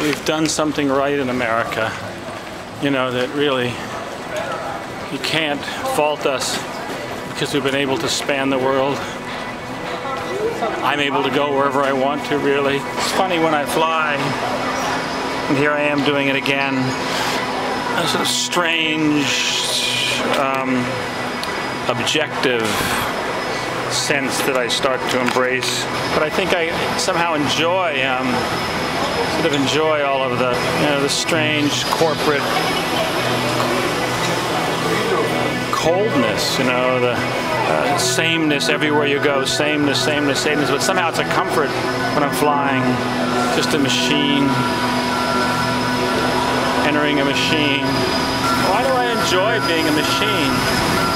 we've done something right in America. You know, that really you can't fault us because we've been able to span the world. I'm able to go wherever I want to, really. It's funny when I fly, and here I am doing it again. A strange, um, objective sense that I start to embrace. But I think I somehow enjoy, um, sort of enjoy all of the, you know, the strange corporate coldness, you know, the uh, sameness everywhere you go, sameness, sameness, sameness. But somehow it's a comfort when I'm flying, just a machine, entering a machine. Why do I enjoy being a machine?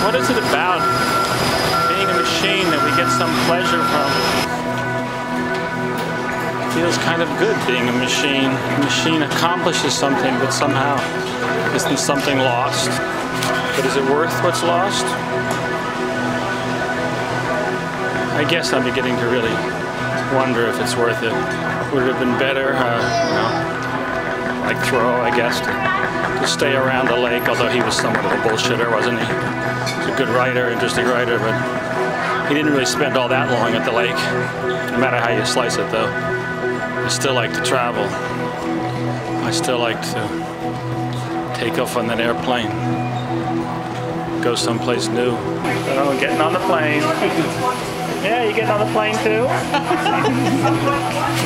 What is it about machine that we get some pleasure from? feels kind of good being a machine. A machine accomplishes something, but somehow isn't something lost. But is it worth what's lost? I guess I'm beginning to really wonder if it's worth it. Would it have been better, uh, you know, like Thoreau, I guess, to, to stay around the lake, although he was somewhat of a bullshitter, wasn't he? He's a good writer, interesting writer, but he didn't really spend all that long at the lake, no matter how you slice it, though. I still like to travel. I still like to take off on that airplane, go someplace new. Oh, getting on the plane. Yeah, you getting on the plane too?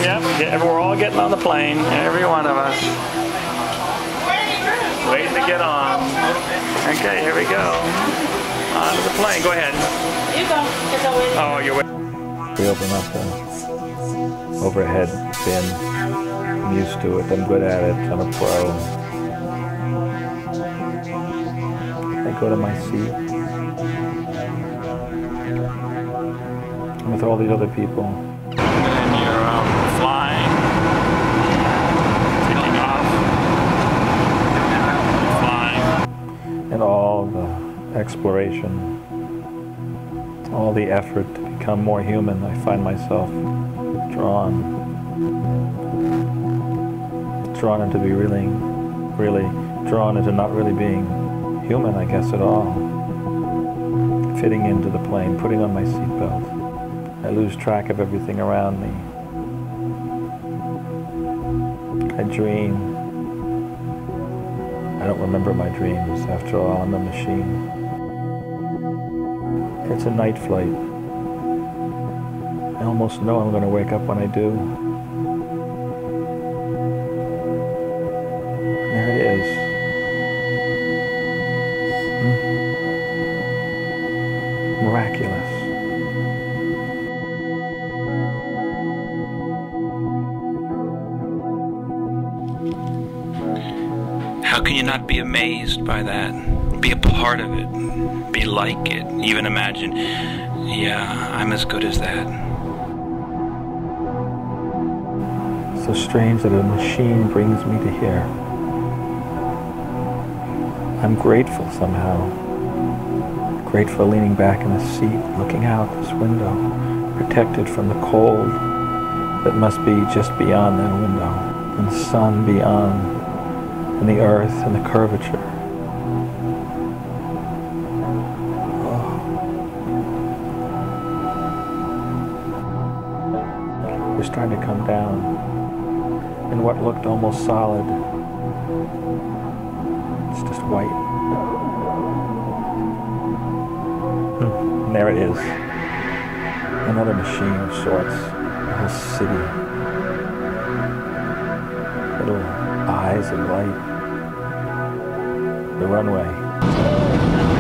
yep, yeah, we're all getting on the plane, every one of us. Waiting to get on. Okay, here we go. On to the plane. Go ahead. You go. It's already. Oh, you're waiting. We open up the overhead bin. I'm used to it. I'm good at it. I'm a pro. I go to my seat. I'm with all these other people. And then you're um, flying, taking off, flying. and all the exploration, all the effort to become more human, I find myself drawn, drawn into be really, really drawn into not really being human, I guess, at all. Fitting into the plane, putting on my seatbelt. I lose track of everything around me. I dream. I don't remember my dreams. After all, I'm a machine. It's a night flight. I almost know I'm going to wake up when I do. There it is. Hmm. Miraculous. How can you not be amazed by that? Be a part of it. Be like it. Even imagine, yeah, I'm as good as that. So strange that a machine brings me to here. I'm grateful somehow. Grateful leaning back in a seat, looking out this window, protected from the cold that must be just beyond that window, and the sun beyond, and the earth and the curvature. We're starting to come down in what looked almost solid. It's just white. And there it is. Another machine of sorts. A whole city. Little eyes of light. The runway.